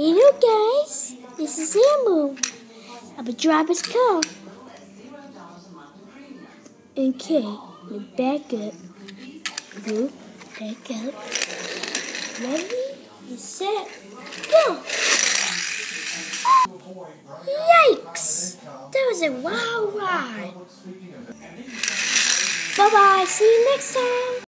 Hey, Hello guys, this is Elmo. I'm a driver's car. Okay, you back up. Go, back up. Ready, set, go! Yikes! That was a wild ride. Bye bye, see you next time.